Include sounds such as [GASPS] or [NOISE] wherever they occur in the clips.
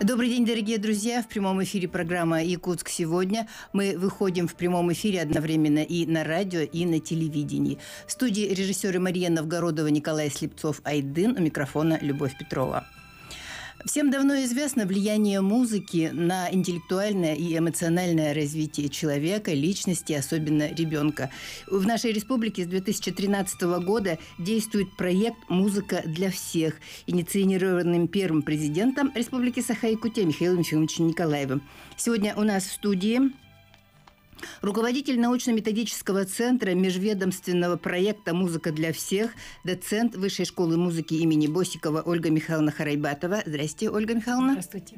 Добрый день, дорогие друзья. В прямом эфире программа «Якутск сегодня». Мы выходим в прямом эфире одновременно и на радио, и на телевидении. В студии режиссеры Мария Новгородова, Николай Слепцов, Айдын. У микрофона Любовь Петрова. Всем давно известно влияние музыки на интеллектуальное и эмоциональное развитие человека, личности, особенно ребенка. В нашей республике с 2013 года действует проект «Музыка для всех», инициированным первым президентом Республики Саха-Якутия Михаилом Ефимовичем Николаевым. Сегодня у нас в студии Руководитель научно-методического центра межведомственного проекта «Музыка для всех», доцент Высшей школы музыки имени Босикова Ольга Михайловна Харайбатова. Здрасте, Ольга Михайловна. Здравствуйте.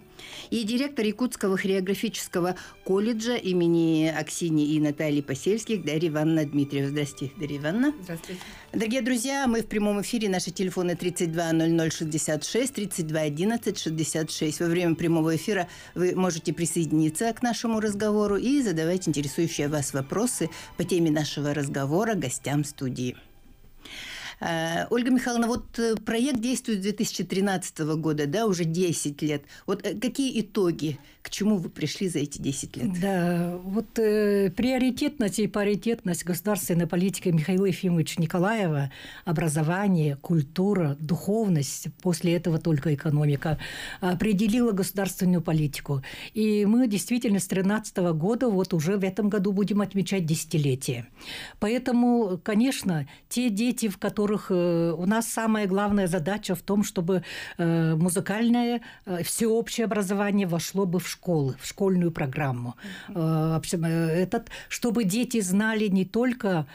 И директор Якутского хореографического колледжа имени Аксини и Натальи Посельских Дарья Ивановна Дмитриева. Здрасте, Дарья Ивановна. Здравствуйте. Дорогие друзья, мы в прямом эфире. Наши телефоны 320066, 3211 66. Во время прямого эфира вы можете присоединиться к нашему разговору и задавать интересующие вас вопросы по теме нашего разговора гостям студии. Э, Ольга Михайловна, вот э, проект действует с 2013 года, да, уже 10 лет. Вот э, какие итоги, к чему вы пришли за эти 10 лет? Да, вот э, приоритетность и паритетность государственной политики Михаила Ефимовича Николаева, образование, культура, духовность, после этого только экономика, определила государственную политику. И мы действительно с 2013 года, вот уже в этом году будем отмечать десятилетие. Поэтому, конечно, те дети, в которых которых э, у нас самая главная задача в том, чтобы э, музыкальное э, всеобщее образование вошло бы в школы, в школьную программу. Этот, чтобы дети знали не только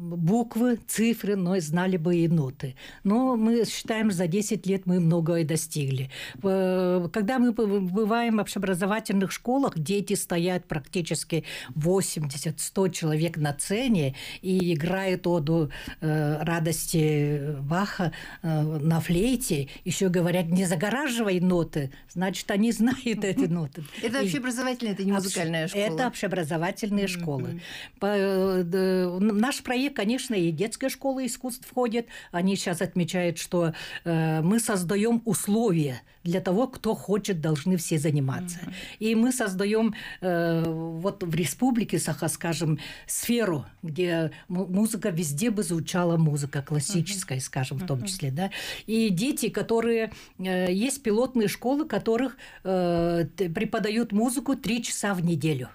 буквы, цифры, но и знали бы и ноты. Но мы считаем, за 10 лет мы многое достигли. Когда мы бываем в общеобразовательных школах, дети стоят практически 80-100 человек на сцене и играют оду э, радости Баха э, на флейте, еще говорят, не загораживай ноты, значит, они знают эти ноты. [LAUGHS] Это общеобразовательная, это не музыкальная школа. Это общеобразовательные школы. Э, наш проект проект, конечно, и детская школа искусств входит. Они сейчас отмечают, что э, мы создаем условия для того, кто хочет, должны все заниматься. Mm-hmm. И мы создаем э, вот в республике Саха, скажем, сферу, где музыка везде бы звучала музыка классическая, mm-hmm. скажем, в том числе, да. И дети, которые э, есть пилотные школы, которых э, преподают музыку три часа в неделю.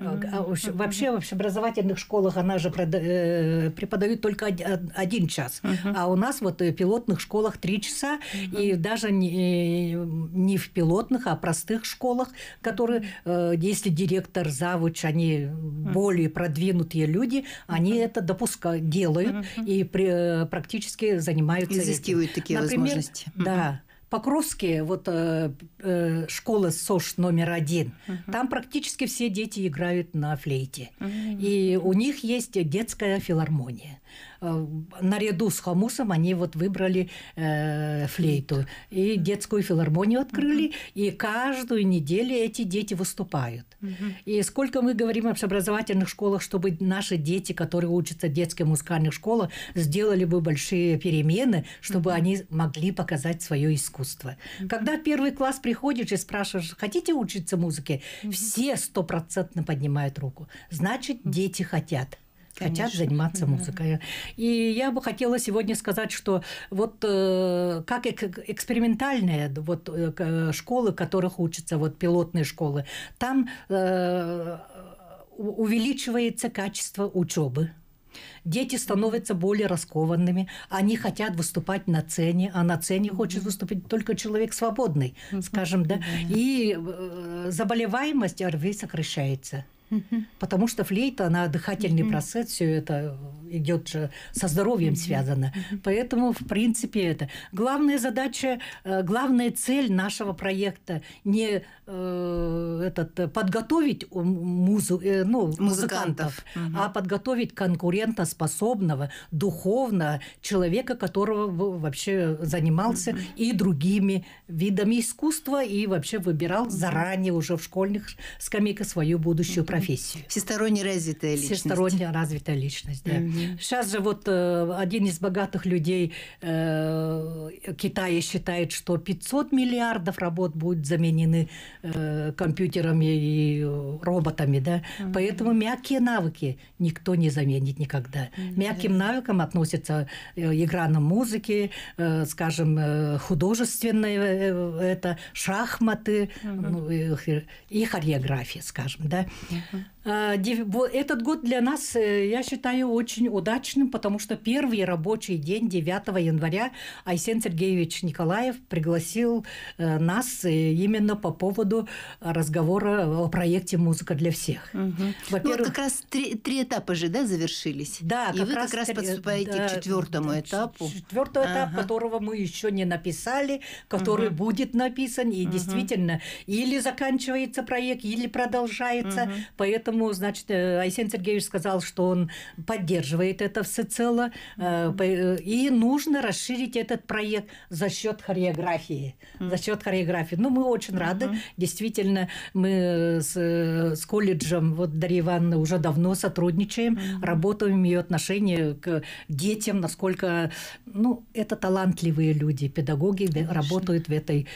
Mm-hmm. Вообще в общеобразовательных школах она же э, преподают только один час, mm-hmm. а у нас вот в пилотных школах три часа, mm-hmm. и даже не, не в пилотных, а простых школах, которые, если директор, завуч, они более продвинутые люди, они это допускают, делают и при, практически занимаются Изыскивают этим. такие Например, возможности. Да. Покровские, вот э, э, школа СОШ номер один, uh-huh. там практически все дети играют на флейте. Uh-huh. И у них есть детская филармония. Э, наряду с хомусом они вот выбрали э, флейту и детскую филармонию открыли, uh-huh. и каждую неделю эти дети выступают. Uh-huh. И сколько мы говорим об образовательных школах, чтобы наши дети, которые учатся в детских музыкальных школах, сделали бы большие перемены, чтобы uh-huh. они могли показать свое искусство. Uh-huh. Когда первый класс приходишь и спрашиваешь, хотите учиться музыке, uh-huh. все стопроцентно поднимают руку. Значит, дети хотят. Конечно. хотят заниматься музыкой. И я бы хотела сегодня сказать, что вот э, как экспериментальные вот э, школы, которых учатся вот пилотные школы, там э, увеличивается качество учебы. Дети становятся более раскованными, они хотят выступать на сцене, а на сцене хочет выступить только человек свободный, скажем, да, и заболеваемость ОРВИ сокращается. Потому что флейта, она дыхательный процесс, все это идет же со здоровьем связано. Поэтому, в принципе, это главная задача, э, главная цель нашего проекта не э, этот, подготовить музу, э, ну, музыкантов, музыкантов а подготовить конкурентоспособного, духовно человека, которого вообще занимался и другими видами искусства, и вообще выбирал заранее уже в школьных скамейках свою будущую профессию. Всесторонне развитая личность. Всесторонне развитая личность, да. Угу. Сейчас же вот э, один из богатых людей э, Китая считает, что 500 миллиардов работ будут заменены э, компьютерами и роботами, да. Угу. Поэтому мягкие навыки никто не заменит никогда. Угу. Мягким навыкам относятся игра на музыке, скажем, художественное это шахматы угу. и хореография, скажем, да. Угу. Этот год для нас, я считаю, очень удачным, потому что первый рабочий день 9 января Айсен Сергеевич Николаев пригласил э, нас э, именно по поводу разговора о проекте «Музыка для всех». Угу. Во-первых, ну, как раз три, три этапа же да, завершились. Да, И как вы раз, как раз подступаете да, к четвертому этапу. Четвертый ага. этап, которого мы еще не написали, который угу. будет написан. И угу. действительно, или заканчивается проект, или продолжается. Угу. Поэтому, значит, э, Айсен Сергеевич сказал, что он поддерживает это всецело. Mm-hmm. И нужно расширить этот проект за счет хореографии. Mm-hmm. За счет хореографии. Ну, мы очень рады. Mm-hmm. Действительно, мы с, с колледжем, вот Дарья Ивановна, уже давно сотрудничаем, mm-hmm. работаем, ее отношение к детям, насколько, ну, это талантливые люди, педагоги конечно. работают в этой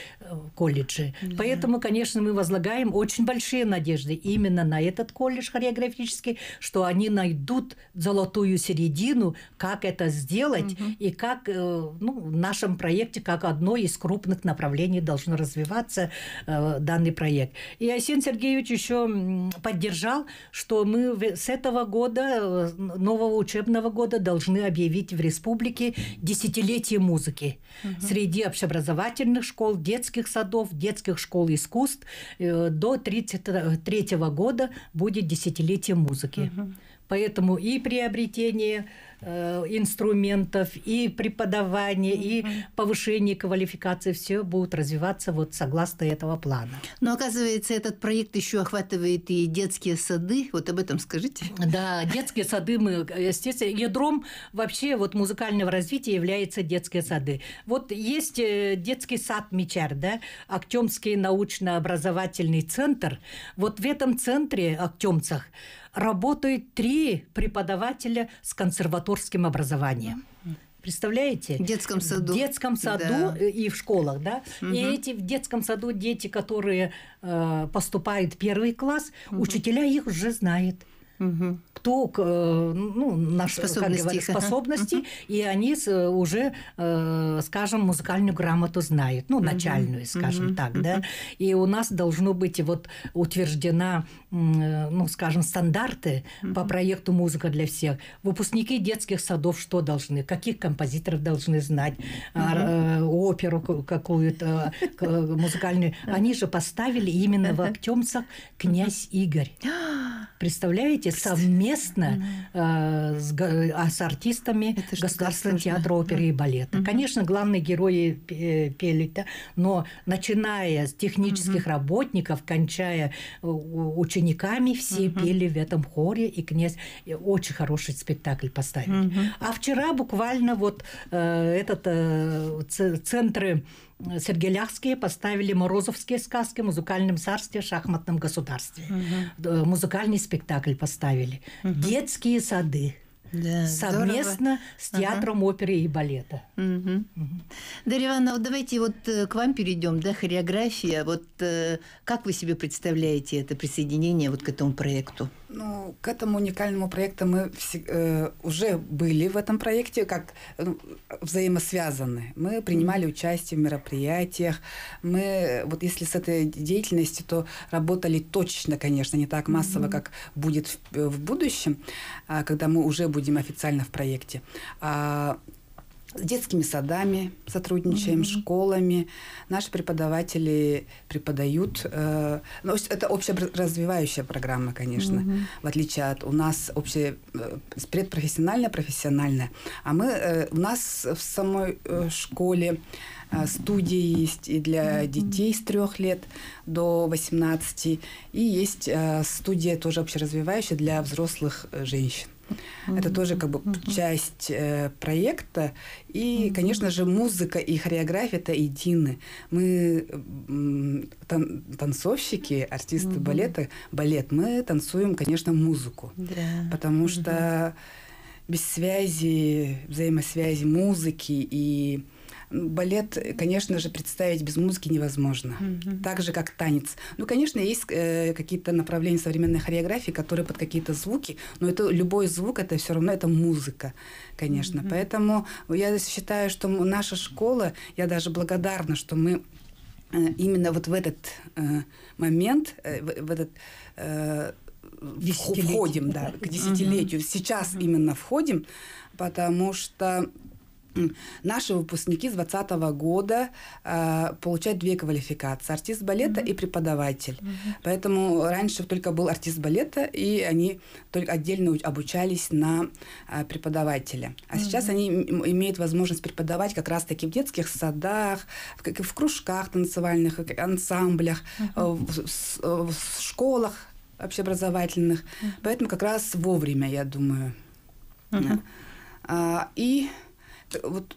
колледже. Mm-hmm. Поэтому, конечно, мы возлагаем очень большие надежды именно на этот колледж хореографический, что они найдут золотую середину, как это сделать угу. и как э, ну, в нашем проекте, как одно из крупных направлений должен развиваться э, данный проект. И Асен Сергеевич еще поддержал, что мы с этого года, э, нового учебного года, должны объявить в республике десятилетие музыки. Угу. Среди общеобразовательных школ, детских садов, детских школ искусств до 1933 года будет десятилетие музыки. Угу. Поэтому и приобретение э, инструментов, и преподавание, mm-hmm. и повышение квалификации, все будут развиваться вот согласно этого плана. Но оказывается, этот проект еще охватывает и детские сады. Вот об этом скажите. Да, детские сады мы, естественно, ядром вообще вот музыкального развития являются детские сады. Вот есть э, детский сад Мичар, да, Актемский научно-образовательный центр. Вот в этом центре, Актемцах, работают три преподавателя с консерваторским образованием. Представляете? В детском саду. В детском саду да. и в школах, да. Угу. И эти в детском саду дети, которые э, поступают в первый класс, угу. учителя их уже знают. Угу. Кто, э, ну, наши способности, как говорят, способности угу. и они уже, э, скажем, музыкальную грамоту знают, ну, начальную, скажем угу. так, да. И у нас должно быть вот утверждена, ну, скажем, стандарты угу. по проекту «Музыка для всех». Выпускники детских садов что должны, каких композиторов должны знать, угу. оперу какую-то, музыкальную. Они же поставили именно в Актемцах «Князь Игорь». [GASPS] Представляете? Работаете совместно э, с, э, с артистами Государственного театра оперы и балета. Конечно, главные герои пели, да, но начиная с технических работников, кончая э, учениками, все пели в этом хоре, и князь очень хороший спектакль поставили. А вчера буквально вот э, этот э, центры Сергеляхские поставили морозовские сказки в музыкальном царстве, шахматном государстве. Угу. Музыкальный спектакль поставили. Угу. Детские сады. Да, совместно здорово. с театром ага. оперы и балета. Угу. Угу. Дарья Ивановна, вот давайте вот э, к вам перейдем, да, хореография. Вот э, как вы себе представляете это присоединение вот к этому проекту? Ну, к этому уникальному проекту мы все, э, уже были в этом проекте, как ну, взаимосвязаны. Мы принимали участие в мероприятиях. Мы, вот если с этой деятельностью, то работали точно, конечно, не так массово, mm-hmm. как будет в, в будущем, а, когда мы уже будем официально в проекте. А, с детскими садами сотрудничаем, mm-hmm. школами. Наши преподаватели преподают. Э, ну, это общеразвивающая программа, конечно, mm-hmm. в отличие от у нас общая э, предпрофессиональная, профессиональная. А мы э, у нас в самой э, школе э, студии есть и для mm-hmm. детей с трех лет до 18, и есть э, студия тоже общеразвивающая для взрослых э, женщин. Mm-hmm. Это тоже как бы mm-hmm. часть э, проекта. И, mm-hmm. конечно же, музыка и хореография это едины. Мы тан- танцовщики, артисты mm-hmm. балета, балет, мы танцуем, конечно, музыку. Yeah. Потому mm-hmm. что без связи, взаимосвязи музыки и балет, конечно же, представить без музыки невозможно. Mm-hmm. Так же, как танец. Ну, конечно, есть э, какие-то направления современной хореографии, которые под какие-то звуки, но это любой звук, это все равно это музыка, конечно. Mm-hmm. Поэтому я считаю, что наша школа, я даже благодарна, что мы э, именно вот в этот э, момент, э, в, в этот э, входим, да, к десятилетию. Сейчас именно входим, потому что Наши выпускники с 2020 года э, получают две квалификации: артист балета mm-hmm. и преподаватель. Mm-hmm. Поэтому раньше только был артист балета, и они только отдельно обучались на э, преподавателя. А mm-hmm. сейчас они имеют возможность преподавать как раз-таки в детских садах, в, в кружках танцевальных, ансамблях, mm-hmm. в, в, в школах общеобразовательных. Mm-hmm. Поэтому как раз вовремя, я думаю. Mm-hmm. А, и вот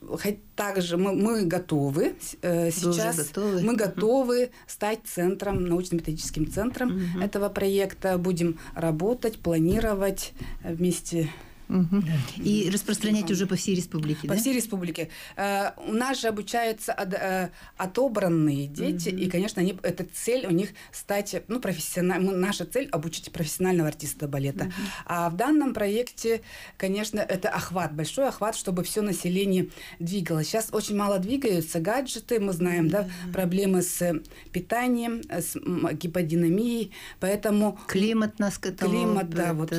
также мы, мы готовы э, сейчас готовы. мы готовы стать центром научно-методическим центром угу. этого проекта будем работать планировать вместе Угу. И распространять уже по всей республике, По да? всей республике. Э, у нас же обучаются от, э, отобранные дети, угу. и, конечно, они, эта цель у них стать, ну, профессиональным. Наша цель – обучить профессионального артиста балета. Угу. А в данном проекте, конечно, это охват, большой охват, чтобы все население двигалось. Сейчас очень мало двигаются гаджеты, мы знаем, да, да проблемы с питанием, с гиподинамией, поэтому... Климат нас к этому... Климат, да, вот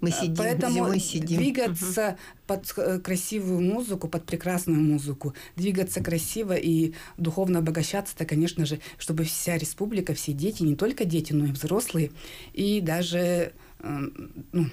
мы э, сидим, Поэтому зимой сидим. двигаться угу. под э, красивую музыку, под прекрасную музыку, двигаться красиво и духовно обогащаться, это, конечно же, чтобы вся республика, все дети, не только дети, но и взрослые, и даже э, ну,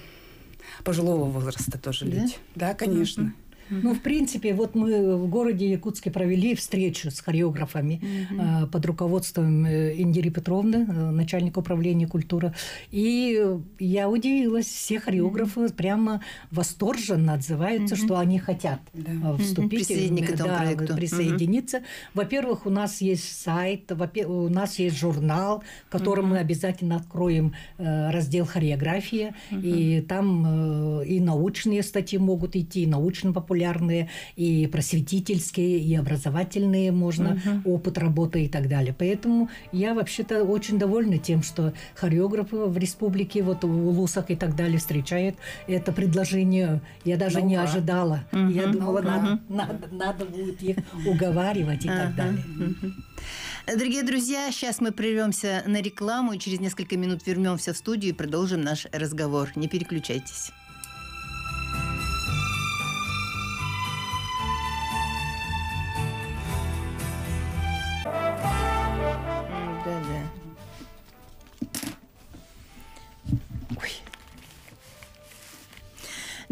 пожилого возраста тоже да? люди. Да, конечно. Угу. Ну, в принципе, вот мы в городе Якутске провели встречу с хореографами mm-hmm. под руководством э, Индири Петровны, э, начальника управления культуры. И я удивилась, все хореографы mm-hmm. прямо восторженно отзываются, mm-hmm. что они хотят да. вступить, mm-hmm. да, проекту. присоединиться. Mm-hmm. Во-первых, у нас есть сайт, у нас есть журнал, в котором mm-hmm. мы обязательно откроем раздел хореография, mm-hmm. и там и научные статьи могут идти, и научно-популярные популярные, и просветительские, и образовательные можно, угу. опыт работы и так далее. Поэтому я вообще-то очень довольна тем, что хореографы в республике, вот в Улусах и так далее встречают это предложение. Я даже ну, не да. ожидала. Угу. Я думала, ну, надо, надо, надо будет их уговаривать и так далее. Дорогие друзья, сейчас мы прервемся на рекламу и через несколько минут вернемся в студию и продолжим наш разговор. Не переключайтесь.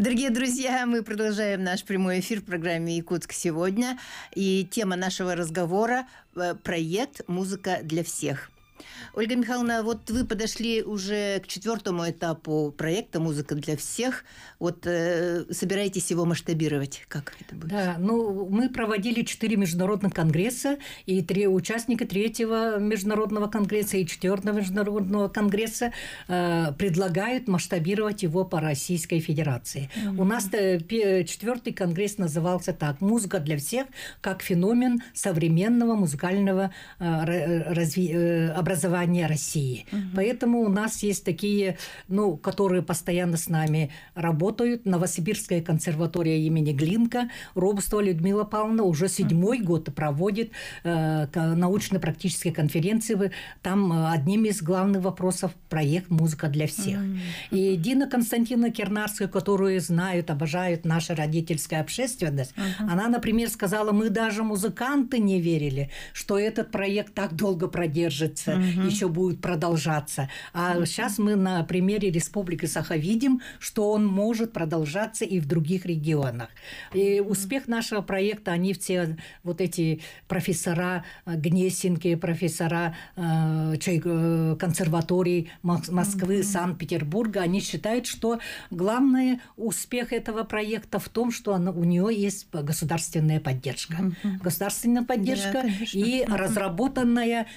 Дорогие друзья, мы продолжаем наш прямой эфир в программе «Якутск сегодня». И тема нашего разговора э, – проект «Музыка для всех». Ольга Михайловна, вот вы подошли уже к четвертому этапу проекта «Музыка для всех». Вот э, собираетесь его масштабировать? Как это будет? Да, ну, мы проводили четыре международных конгресса, и три участника третьего международного конгресса и четвертого международного конгресса э, предлагают масштабировать его по Российской Федерации. Mm-hmm. У нас э, четвертый конгресс назывался так «Музыка для всех как феномен современного музыкального э, разви- э, образования России». Mm-hmm. Поэтому у нас есть такие, ну, которые постоянно с нами работают. Новосибирская консерватория имени Глинка, Робустова Людмила Павловна уже седьмой год проводит э, научно-практические конференции. Там э, одним из главных вопросов проект «Музыка для всех». Mm-hmm. И Дина Константиновна Кернарская, которую знают, обожают наша родительская общественность, mm-hmm. она, например, сказала, мы даже музыканты не верили, что этот проект так долго продержится, mm-hmm. еще будет продолжаться. А mm-hmm. сейчас мы на примере Республики Саха видим, что он может продолжаться и в других регионах. И успех нашего проекта, они все вот эти профессора э, Гнесинки, профессора э, э консерваторий Москвы, mm-hmm. Санкт-Петербурга, они считают, что главный успех этого проекта в том, что она, у нее есть государственная поддержка. Mm-hmm. Государственная поддержка yeah, и разработанная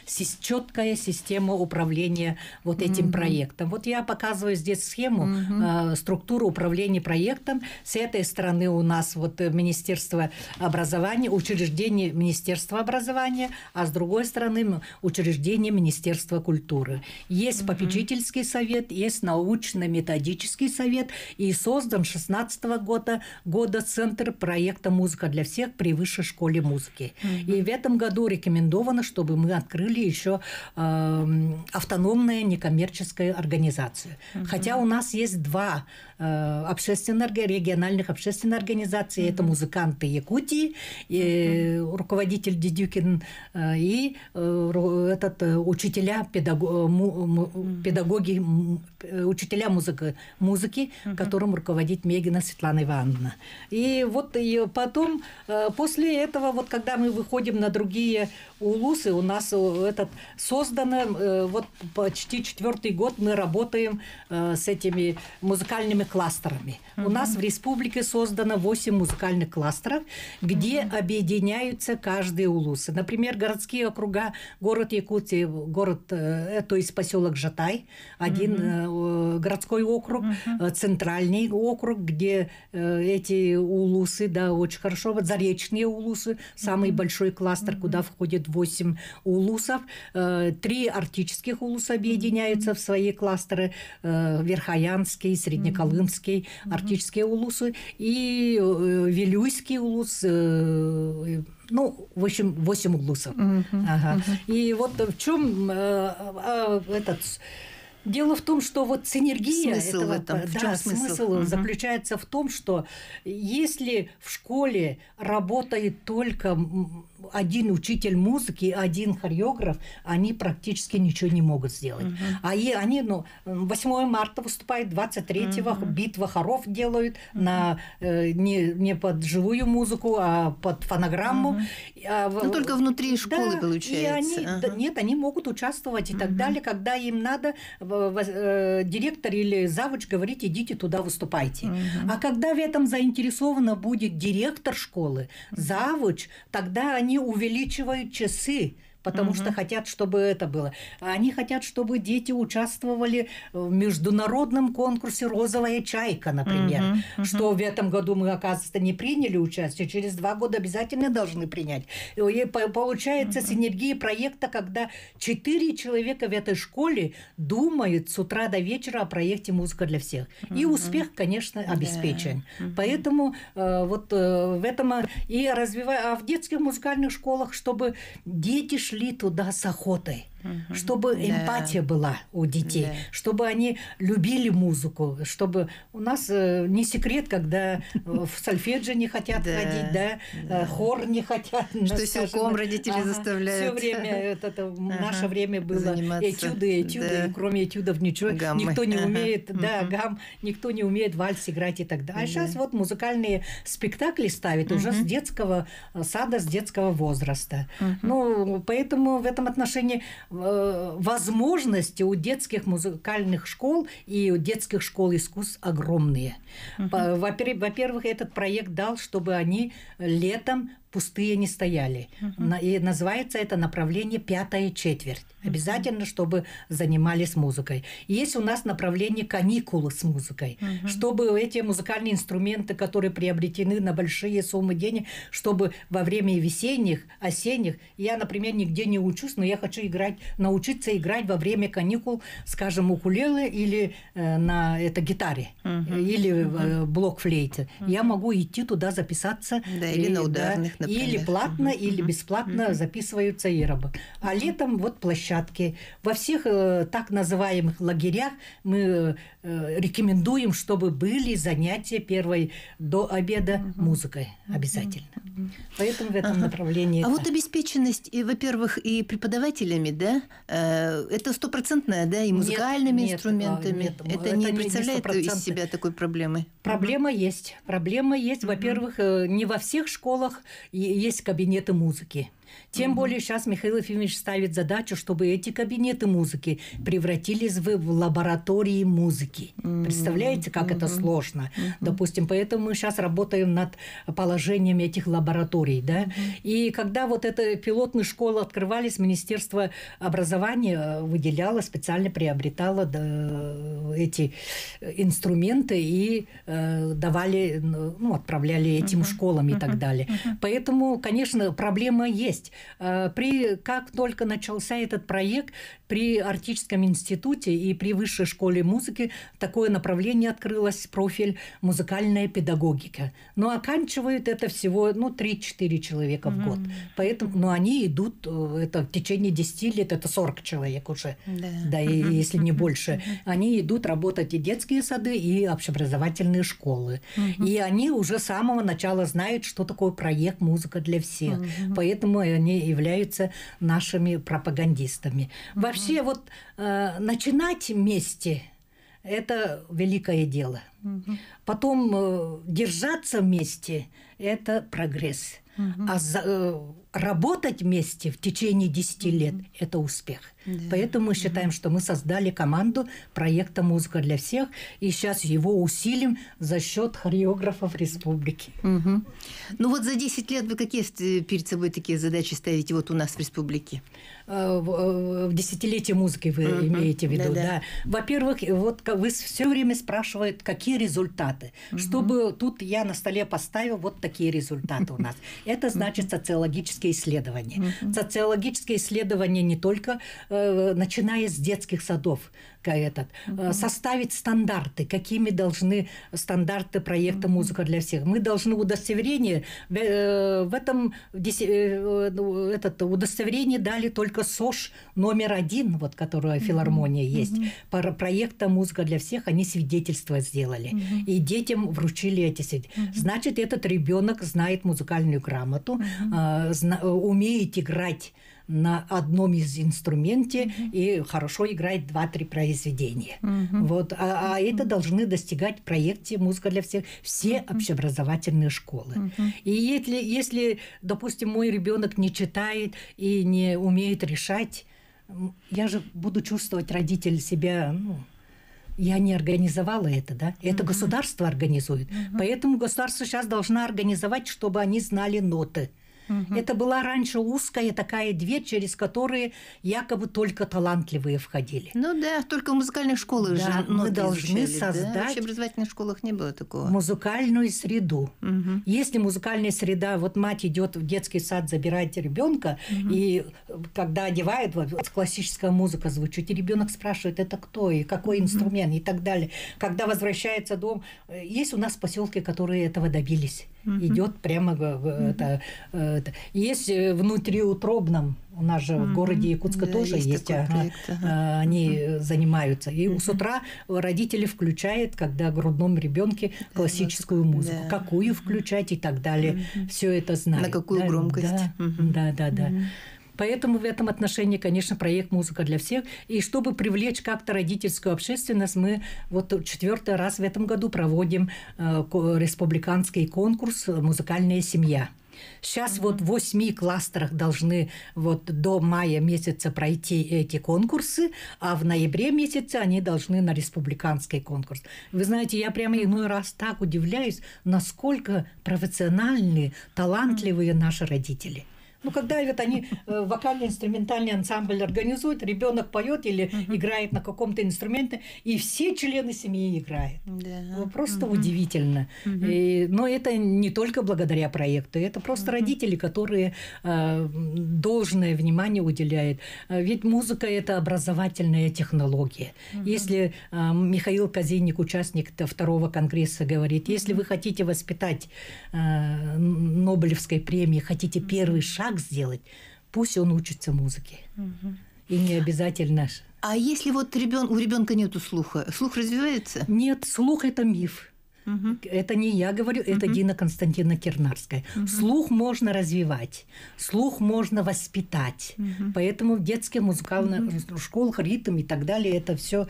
четкая единая система управления вот этим mm-hmm. проектом. Вот я показываю здесь схему mm-hmm. э, структуры управления проектом. С этой стороны у нас вот Министерство образования, учреждение Министерства образования, а с другой стороны учреждение Министерства культуры. Есть mm-hmm. попечительский совет, есть научно-методический совет, и создан 16 года, года Центр проекта «Музыка для всех» при Высшей школе музыки. Mm-hmm. И в этом году рекомендовано, чтобы мы открыли еще э, автономную некоммерческую организацию. Mm-hmm. Хотя у нас есть два э, общественных, региональных общественных организаций. Mm-hmm. Это музыканты Якутии, и, mm-hmm. руководитель Дедюкин э, и э, этот э, учителя педаго, му, педагоги, учителя музыки, музыки mm-hmm. которым руководит Мегина Светлана Ивановна. И вот и потом, после этого, вот когда мы выходим на другие улусы, у нас этот создано, вот почти четвертый год мы работаем с этими музыкальными кластерами. Mm-hmm. У нас в республике создано 8 музыкальных кластеров, где mm-hmm. объединяются каждые улусы. Например, городские округа, город Якутия, город, э, то есть поселок Жатай, один mm-hmm. Городской округ, mm-hmm. центральный округ, где эти улусы, да, очень хорошо, вот заречные улусы, самый mm-hmm. большой кластер, куда входит 8 улусов, три арктических улуса объединяются в свои кластеры, Верхоянский, Среднеколымский, mm-hmm. арктические улусы и Вилюйский улус, ну, в общем, 8 улусов. Uh-huh. Ага. Uh-huh. И вот в чем э, э, этот Дело в том, что вот синергия смысл этого, в этом. В да, чем смысл, смысл угу. заключается в том, что если в школе работает только один учитель музыки, один хореограф, они практически ничего не могут сделать. Угу. А и они, ну, 8 марта выступают, 23-го угу. битва хоров делают угу. на э, не, не под живую музыку, а под фонограмму. Угу. А, Но только внутри школы да, получается. И они, ага. да, нет, они могут участвовать и угу. так далее, когда им надо, э, директор или завуч говорить, идите туда, выступайте. Угу. А когда в этом заинтересована будет директор школы, завуч, тогда они увеличивают часы потому угу. что хотят, чтобы это было. Они хотят, чтобы дети участвовали в международном конкурсе «Розовая чайка», например, угу. Угу. что в этом году мы, оказывается, не приняли участие, через два года обязательно должны принять. И получается угу. синергия проекта, когда четыре человека в этой школе думают с утра до вечера о проекте «Музыка для всех». Угу. И успех, конечно, обеспечен. Да. Угу. Поэтому э, вот э, в этом и развивая, а в детских музыкальных школах, чтобы дети шли шли туда с охотой угу. чтобы да. эмпатия была у детей, да. чтобы они любили музыку, чтобы у нас э, не секрет, когда э, в сольфеджио не хотят да. ходить, да, да, хор не хотят. Что силком родители ага, заставляют. Все время это, это ага. наше время было Заниматься. этюды, этюды, да. и кроме этюдов ничего, Гаммы. никто не умеет, ага. да, гам, никто не умеет вальс играть и так далее. А да. сейчас вот музыкальные спектакли ставят угу. уже с детского сада, с детского возраста. Угу. Ну, поэтому в этом отношении Э, возможности у детских музыкальных школ и у детских школ искусств огромные. Uh-huh. Во-первых, этот проект дал, чтобы они летом пустые не стояли. Uh-huh. И называется это направление «Пятая четверть». Uh-huh. Обязательно, чтобы занимались музыкой. Есть у нас направление «Каникулы с музыкой», uh-huh. чтобы эти музыкальные инструменты, которые приобретены на большие суммы денег, чтобы во время весенних, осенних, я, например, нигде не учусь, но я хочу играть, научиться играть во время каникул, скажем, укулеле или э, на это гитаре, uh-huh. или uh-huh. блок-флейте. Uh-huh. Я могу идти туда записаться. Да, или и, на ударных, да, например. Или платно, угу. или бесплатно угу. записываются и работают. А летом вот площадки. Во всех э, так называемых лагерях мы э, рекомендуем, чтобы были занятия первой до обеда угу. музыкой обязательно. Угу. Поэтому в этом ага. направлении. А это... вот обеспеченность, во-первых, и преподавателями, да, э, это стопроцентная, да, и музыкальными нет, инструментами. Нет, нет, это, это не представляет не из себя такой проблемы. Проблема угу. есть. Проблема есть. Во-первых, не во всех школах есть кабинеты музыки. Тем угу. более сейчас Михаил Ефимович ставит задачу, чтобы эти кабинеты музыки превратились в, в лаборатории музыки. Угу. Представляете, как угу. это сложно? Угу. Допустим, поэтому мы сейчас работаем над положением этих лабораторий. Да? Угу. И когда вот эта пилотная школа открывались, Министерство образования выделяло, специально приобретало эти инструменты и э, давали, ну, отправляли этим угу. школам и угу. так далее. Угу. Поэтому, конечно, проблема есть. Э, при, как только начался этот проект, при Арктическом институте и при Высшей школе музыки такое направление открылось, профиль музыкальная педагогика. Но оканчивают это всего ну, 3-4 человека в год. Поэтому но они идут, э, это в течение 10 лет, это 40 человек уже, да, да и, если не больше. Они идут работать и детские сады, и общеобразовательные школы. И они уже с самого начала знают, что такое проект «Музыка для всех». Поэтому они являются нашими пропагандистами. Вообще вот э, начинать вместе – это великое дело. Потом э, держаться вместе – это прогресс. А за, э, работать вместе в течение 10 лет – это успех. Да. Поэтому мы считаем, что мы создали команду проекта «Музыка для всех», и сейчас его усилим за счет хореографов республики. Угу. Ну вот за 10 лет вы какие перед собой такие задачи ставите вот у нас в республике? Э, в, в десятилетие музыки вы uh имеете в виду, да, да. да. Во-первых, вот вы все время спрашивают, какие результаты. uh Чтобы тут я на столе поставил вот такие результаты у нас. [LAUGHS] Это значит социологические исследования. uh Социологические исследования не только э, начиная с детских садов, этот, угу. составить стандарты, какими должны стандарты проекта «Музыка для всех». Мы должны удостоверение, в э, этом э, ну, этот, удостоверение дали только СОШ номер один, вот, которая филармония угу. есть, Про проекта «Музыка для всех» они свидетельство сделали. Угу. И детям вручили эти свидетельства. Угу. Значит, этот ребенок знает музыкальную грамоту, угу. умеет играть на одном из инструменте mm-hmm. и хорошо играет два-три произведения. Mm-hmm. Вот, а, а это должны достигать в проекте «Музыка для всех» все mm-hmm. общеобразовательные школы. Mm-hmm. И если, если, допустим, мой ребенок не читает и не умеет решать, я же буду чувствовать родитель себя, ну, я не организовала это, да? Это mm-hmm. государство организует. Mm-hmm. Поэтому государство сейчас должно организовать, чтобы они знали ноты. Угу. Это была раньше узкая такая дверь, через которую якобы только талантливые входили. Ну да, только в музыкальных школах да, же мы должны изучали, создать да? в образовательных школах не было такого. Музыкальную среду. Угу. Если музыкальная среда, вот мать идет в детский сад забирать ребенка, угу. и когда одевает, вот классическая музыка звучит, и ребенок спрашивает, это кто и какой инструмент и так далее. Когда возвращается дом, э, есть у нас поселки, которые этого добились. Угу. Идет прямо угу. это, э, это. Есть э, внутриутробном, у нас же угу. в городе Якутска да, тоже есть, есть ага, проект, ага. они угу. занимаются. И угу. с утра родители включают, когда грудном ребенке классическую музыку. Да. Какую включать и так далее. Угу. Все это знают. На какую да, громкость. Да, угу. да, да. да. Угу. Поэтому в этом отношении, конечно, проект «Музыка для всех». И чтобы привлечь как-то родительскую общественность, мы вот четвертый раз в этом году проводим э, республиканский конкурс «Музыкальная семья». Сейчас mm-hmm. вот в восьми кластерах должны вот до мая месяца пройти эти конкурсы, а в ноябре месяце они должны на республиканский конкурс. Вы знаете, я прямо иной раз так удивляюсь, насколько профессиональные, талантливые mm-hmm. наши родители – ну, когда вот они э, вокально-инструментальный ансамбль организуют, ребенок поет или uh-huh. играет на каком-то инструменте, и все члены семьи играют. Да. Ну, просто uh-huh. удивительно. Uh-huh. И, но это не только благодаря проекту, это просто uh-huh. родители, которые э, должное внимание уделяют. Э, ведь музыка это образовательная технология. Uh-huh. Если э, Михаил Казинник, участник второго конгресса, говорит, если вы хотите воспитать э, Нобелевской премии, хотите первый шаг шаг сделать, пусть он учится музыке. Угу. И не обязательно. А если вот ребен... у ребенка нету слуха, слух развивается? Нет, слух это миф. Угу. Это не я говорю, это угу. Дина Константина Кирнарская. Угу. Слух можно развивать, слух можно воспитать. Угу. Поэтому в детских музыкальных угу. школах ритм и так далее это все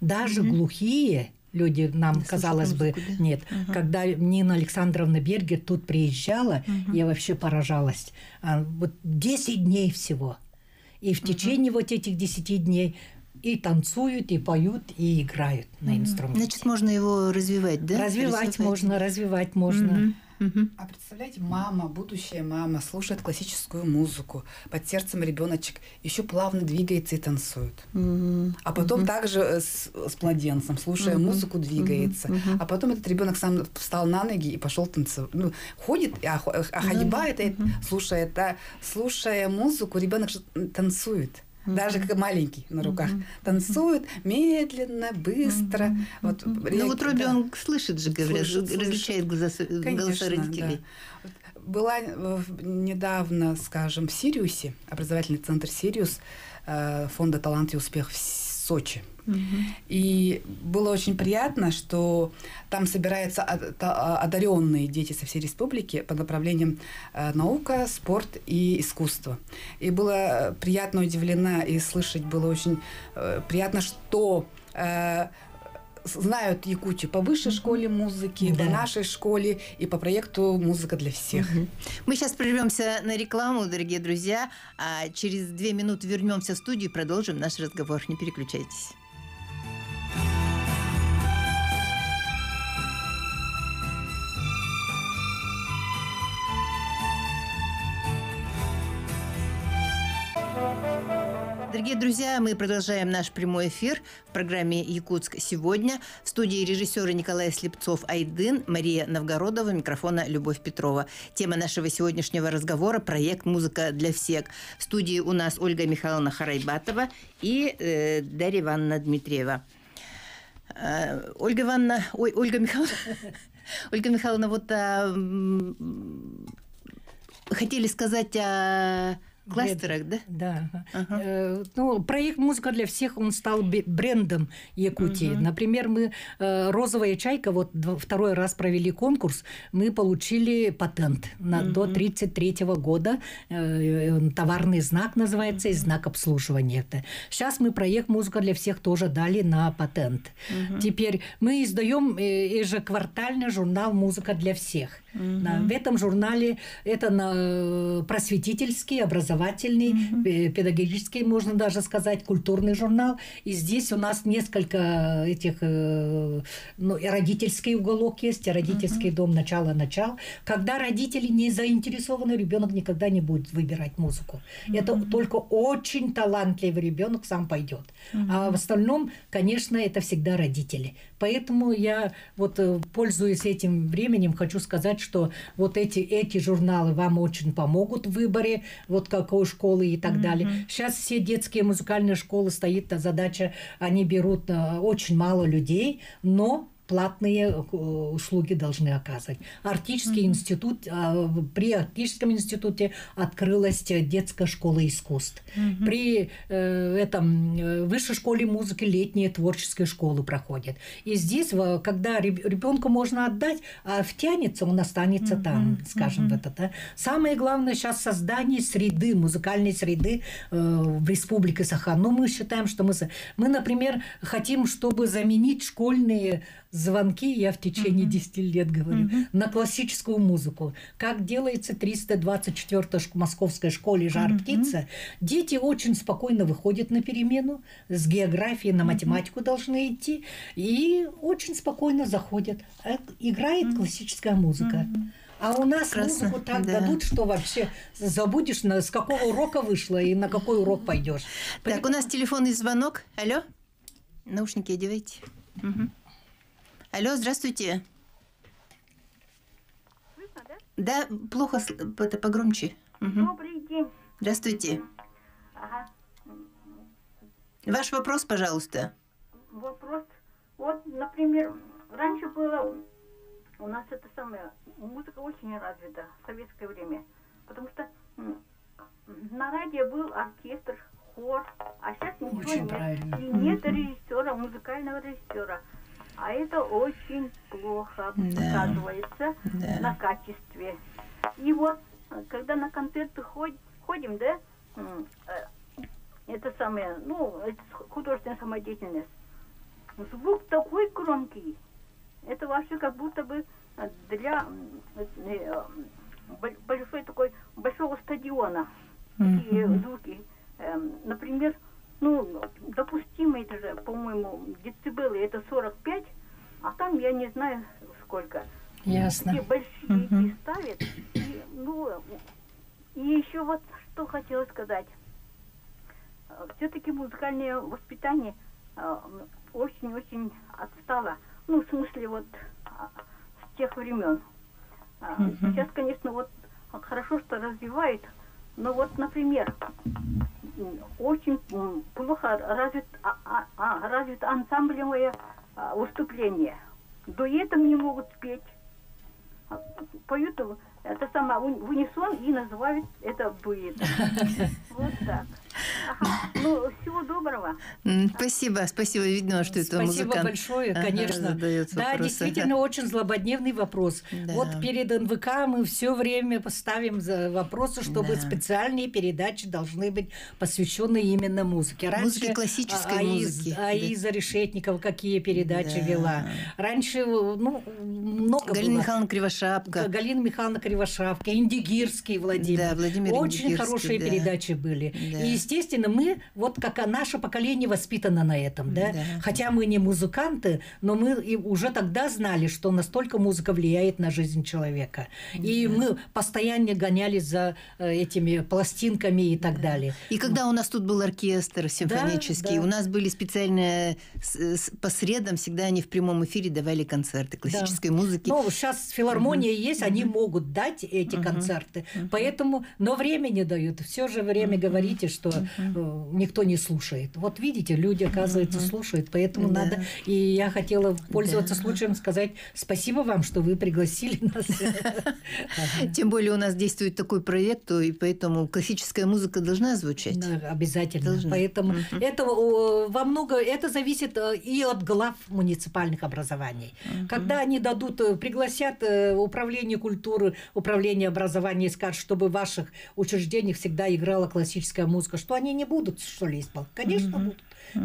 даже угу. глухие люди, нам Не казалось бы, музыку, да? нет. Ага. Когда Нина Александровна Бергер тут приезжала, я вообще поражалась. А, вот 10 дней всего. И в течение вот этих 10 дней и танцуют, и поют, и играют на инструменте. Значит, можно его развивать, да? развивать Развивать. можно, развивать можно. Мгм, мгм. А представляете, мама, будущая мама, слушает классическую музыку, под сердцем ребеночек еще плавно двигается и танцует. Мгм. А потом также э, с, с младенцем, слушая музыку, двигается. А потом этот ребенок сам встал на ноги и пошел танцевать. Ну, ходит, а, а ходьба это, слушает, а слушая музыку, ребенок же Даже как маленький на руках. Танцует медленно, быстро. Вот, Ну реак- вот Робби, да. он слышит же, говорят, Слышит, слышит. различает голоса, голоса Конечно, родителей. да. Была э, недавно, скажем, в Сириусе, образовательный центр «Сириус» э, фонда «Талант и успех» в С- И было очень приятно, что там собираются одаренные дети со всей республики по направлениям э, наука, спорт и искусство. И было приятно удивлена и слышать было очень э, приятно, что э, знают Якутию по высшей школе музыки, Да. по нашей школе и по проекту «Музыка для всех». Мы сейчас прервемся на рекламу, дорогие друзья, а через две минуты вернемся в студию и продолжим наш разговор. Не переключайтесь. Дорогие друзья, мы продолжаем наш прямой эфир в программе «Якутск сегодня». В студии режиссеры Николай Слепцов Айдын, Мария Новгородова, микрофона Любовь Петрова. Тема нашего сегодняшнего разговора – проект «Музыка для всех». В студии у нас Ольга Михайловна Харайбатова и э, Дарья Ивановна Дмитриева. Э, Ольга Ивановна, ой, Ольга Михайловна, [LAUGHS] Ольга Михайловна, вот а, хотели сказать о кластерах, да? Да. Ага. Э, ну, проект «Музыка для всех», он стал брендом Якутии. Например, мы э, «Розовая чайка», вот второй раз провели конкурс, мы получили патент на, до 1933 года. Э, э, товарный знак называется, и знак обслуживания. Это. Сейчас мы проект «Музыка для всех» тоже дали на патент. Теперь мы издаем э, ежеквартально журнал «Музыка для всех». Да, в этом журнале это на, э, просветительский, образовательный, э, педагогический, можно даже сказать, культурный журнал. И здесь у нас несколько этих, э, ну, и родительский уголок есть, и родительский дом начало-начал. Когда родители не заинтересованы, ребенок никогда не будет выбирать музыку. Это только очень талантливый ребенок сам пойдет. А в остальном, конечно, это всегда родители. Поэтому я вот э, пользуясь этим временем, хочу сказать, что вот эти, эти журналы вам очень помогут в выборе, вот какой школы и так далее. Сейчас все детские музыкальные школы стоит задача, они берут э, очень мало людей, но платные э, услуги должны оказывать. Арктический институт, а, при Арктическом институте открылась э, детская школа искусств. При э, этом э, высшей школе музыки летние творческие школы проходят. И здесь, когда ребенку можно отдать, а втянется, он останется там, скажем, в это. да. Самое главное сейчас создание среды, музыкальной среды э, в Республике Сахан. Ну, мы считаем, что мы, мы, например, хотим, чтобы заменить школьные звонки, я в течение 10 лет говорю, на классическую музыку. Как делается 324 ш- московской школе «Жар птица», дети очень спокойно выходят на перемену, с географии на математику должны идти, и очень спокойно заходят. А Играет классическая музыка. А у нас Прекрасно, музыку так да. дадут, что вообще забудешь, на, с какого урока вышла и на какой урок пойдешь. Так, у нас телефонный звонок. Алло? Наушники одевайте. Мгм. Алло, здравствуйте. Слышно, да? Да, плохо, это погромче. Мгм. Добрый день. Здравствуйте. Ага. Ваш вопрос, пожалуйста. Вопрос. Вот, например, раньше было у нас это самое, музыка очень развита в советское время. Потому что на радио был оркестр, хор, а сейчас ничего Очень нет. правильно. И нет режиссера, музыкального режиссера. А это очень плохо Да. сказывается Да. на качестве. И вот, э, когда на концерты ход- ходим, да, э, это самое, ну, это художественная самодеятельность. звук такой громкий. Это вообще как будто бы для э, большой такой большого стадиона. Такие звуки. Эм, например, ну, допустимо это же, по-моему, децибелы это 45, а там я не знаю сколько. Ясно. Такие большие uh ставят. И, ну, и еще вот что хотела сказать. Все-таки музыкальное воспитание э, очень-очень отстало. Ну, в смысле, вот а, с тех времен. Uh-huh. Сейчас, конечно, вот хорошо, что развивает, но вот, например, очень плохо развит, а, а, а, развит ансамблевое а, выступление. Дуэтом не могут спеть. А, поют это самое в унисон и называют это дуэтом. [LAUGHS] Вот так. Ну, всего доброго. Спасибо, спасибо. Видно, что это спасибо музыкант. большое, конечно. Ага, да, вопрос. действительно, очень злободневный вопрос. Да. Вот перед НВК мы все время поставим вопросы, чтобы Да. специальные передачи должны быть посвящены именно музыке. Музыке классической Аиз- музыки, да. Аиза Решетникова какие передачи Да. вела. Раньше, ну, много Галина было. Михайловна Кривошапка. Галина Михайловна Кривошапка, Индигирский Владимир. Да, Владимир Очень Индигирский, хорошие да. передачи были. Да. И, естественно, мы, вот как наше поколение воспитано на этом, да? Да. Хотя мы не музыканты, но мы уже тогда знали, что настолько музыка влияет на жизнь человека. И мы постоянно гонялись за э, этими пластинками и так далее. И когда у нас тут был оркестр симфонический, да. у нас были специальные по средам всегда они в прямом эфире давали концерты классической музыки. Ну, сейчас филармония есть, они могут дать эти концерты. Поэтому, но время не дают. Все же время говорите, что э, никто не слушает. Вот видите, люди, оказывается, слушают. Поэтому Да. надо. И я хотела пользоваться случаем сказать спасибо вам, что вы пригласили нас. [LAUGHS] Тем более у нас действует такой проект, и поэтому классическая музыка должна звучать. Да, обязательно. Поэтому это во много это зависит э, и от глав муниципальных образований. Когда они дадут, э, пригласят управление культуры, управление образования и скажут, чтобы в ваших учреждениях всегда играла классическая музыка, что они не будут, что ли, исполнять? Конечно, будут.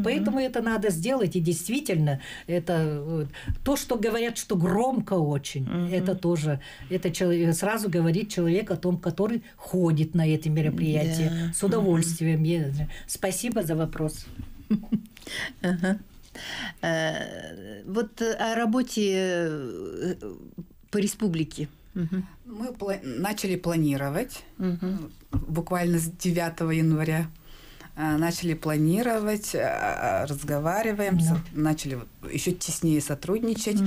Поэтому это надо сделать, и действительно, это э, то, что говорят, что громко очень, это тоже, это человек, сразу говорит человек о том, который ходит на эти мероприятия Да. с удовольствием. Я- Спасибо за вопрос. Ага. Э, Вот э, о работе э, по республике. Мгм. Мы пла- начали планировать Мгм. буквально с 9 января. А, Начали планировать, а, разговариваем, Да. со- начали еще теснее сотрудничать,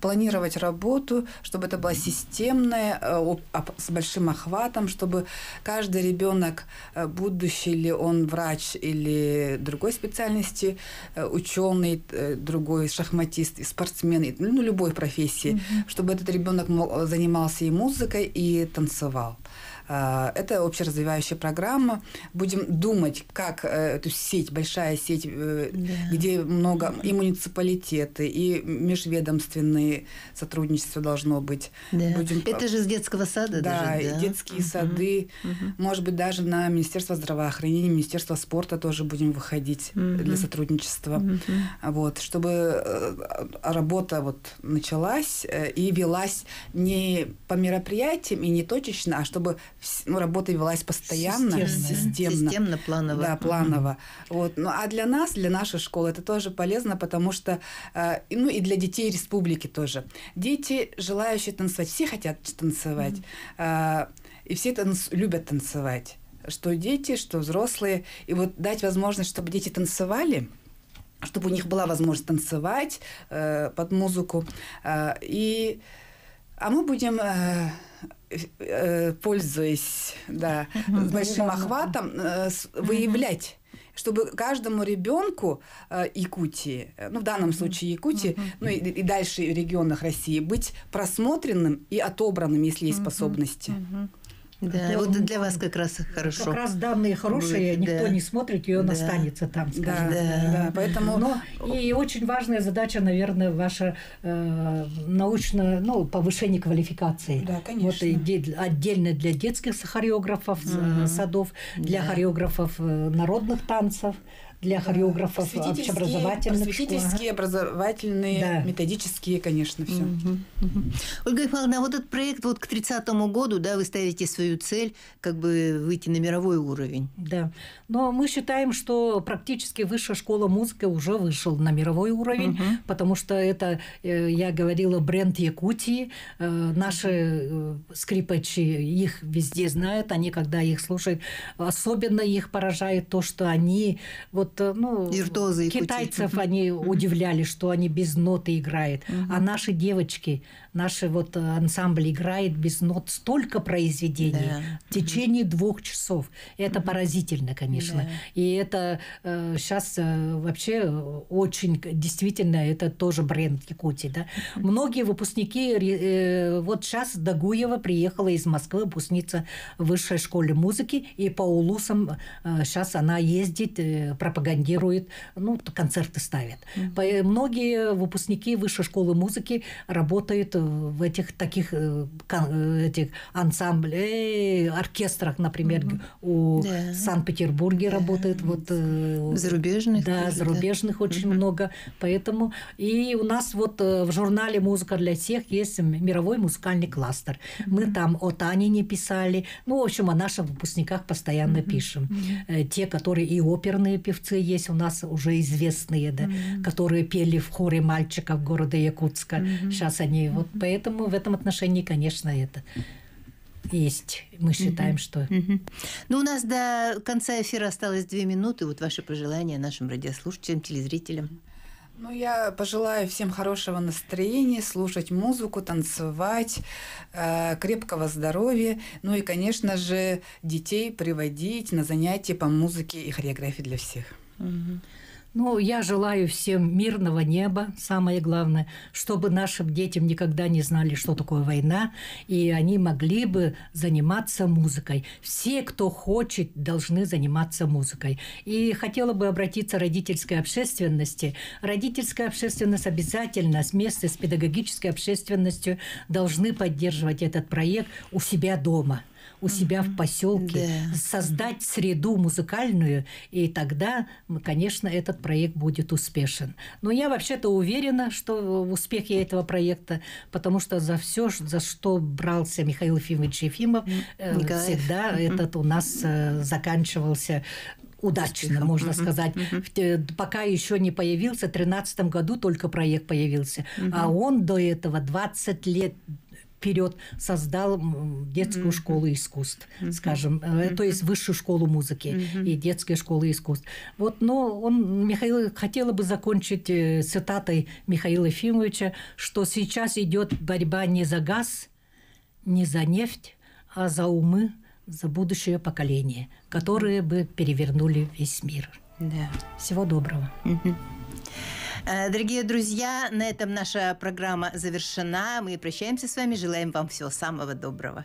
планировать работу, чтобы это была системная, э, оп- оп- с большим охватом, чтобы каждый ребенок, э, будущий ли он врач или другой специальности, ученый, другой шахматист, и спортсмен, и, ну любой профессии, чтобы этот ребенок занимался и музыкой, и танцевал. А, Это общеразвивающая программа. Будем думать, как э, эту сеть, большая сеть, э, Да. где много и муниципалитеты, и межведомственные сотрудничество должно быть. Да. Будем- Это же с детского сада да, даже, и да? детские сады, может быть, даже на Министерство здравоохранения, Министерство спорта тоже будем выходить для сотрудничества. Вот, чтобы э, работа вот началась и велась не по мероприятиям и не точечно, а чтобы ну, работа велась постоянно, Системно. системно. Системно, планово. Да, планово. Вот. Ну, а для нас, для нашей школы, это тоже полезно, потому что, э, ну и для детей республики тоже. Дети, желающие танцевать, все хотят танцевать, Э, и все танц- любят танцевать. Что дети, что взрослые. И вот дать возможность, чтобы дети танцевали, чтобы у них была возможность танцевать э, под музыку. Э, и, а мы будем, э, пользуясь да, большим охватом, э, выявлять чтобы каждому ребенку э, Якутии, э, ну в данном случае Якутии, ну и, и дальше в регионах России, быть просмотренным и отобранным, если есть способности. Да, вот для вас как раз хорошо. Как раз данные хорошие, Будет, никто да. не смотрит, и он Да. останется там, Да, скажем. да, Да. поэтому Но и очень важная задача, наверное, ваша э, научное, ну, повышение квалификации. Да, конечно. Вот и де- отдельно для детских хореографов э, садов, для хореографов э, народных танцев. Для хореографов Просветительские, общеобразовательных школ. просветительские, образовательные, Да. методические, конечно, все. Ольга Михайловна, а вот этот проект вот к 30 году, да, вы ставите свою цель как бы выйти на мировой уровень. Да. Но мы считаем, что практически высшая школа музыки уже вышел на мировой уровень, потому что это, э, я говорила, бренд Якутии. Э, Наши э, скрипачи их везде знают, они когда их слушают, особенно их поражает то, что они вот, э, ну, Виртуозы Якутии. китайцев они удивляли, что они без ноты играют, а наши девочки, наши вот э, ансамбль играет без нот столько произведений Да. в течение двух часов. Это поразительно, конечно. И это сейчас вообще э, очень, к- действительно, это тоже бренд Якутии. Да? Многие выпускники, э, вот сейчас Дагуева приехала из Москвы, выпускница высшей школы музыки, и по улусам сейчас она ездит, э, пропагандирует, ну, т- концерты ставит. Э, Многие выпускники высшей школы музыки работают в этих таких э, э, этих ансамблей, э, оркестрах, например, у Да. в Санкт-Петербурге работает вот Зарубежных да, тоже, да. зарубежных очень много, поэтому и у нас вот в журнале "Музыка для всех" есть мировой музыкальный кластер. Мы там о Танине писали, ну в общем о наших выпускниках постоянно пишем. Э, Те, которые и оперные певцы есть у нас уже известные, да, которые пели в хоре мальчиков города Якутска. Сейчас они вот поэтому в этом отношении, конечно, это есть. Мы считаем, что Мгм. Ну, у нас до конца эфира осталось две минуты. Вот ваши пожелания нашим радиослушателям, телезрителям. Ну, я пожелаю всем хорошего настроения, слушать музыку, танцевать, э, крепкого здоровья, ну и, конечно же, детей приводить на занятия по музыке и хореографии для всех. Ну, я желаю всем мирного неба, самое главное, чтобы нашим детям никогда не знали, что такое война, и они могли бы заниматься музыкой. Все, кто хочет, должны заниматься музыкой. И хотела бы обратиться к родительской общественности. Родительская общественность обязательно вместе с педагогической общественностью должны поддерживать этот проект у себя дома у себя в поселке, Да. создать среду музыкальную, и тогда, конечно, этот проект будет успешен. Но я вообще-то уверена, что в успехе этого проекта, потому что за все, за что брался Михаил Ефимович Ефимов, э, Николаев. всегда этот у нас э, заканчивался удачно, можно сказать. Пока еще не появился, в 2013 году только проект появился. А он до этого 20 лет вперед создал детскую школу искусств, скажем, э, то есть высшую школу музыки и детские школы искусств. Вот, но он, Михаил, хотела бы закончить э, цитатой Михаила Ефимовича, что сейчас идет борьба не за газ, не за нефть, а за умы, за будущее поколение, которые бы перевернули весь мир. Да. Всего доброго. Э, Дорогие друзья, на этом наша программа завершена. Мы прощаемся с вами. Желаем вам всего самого доброго.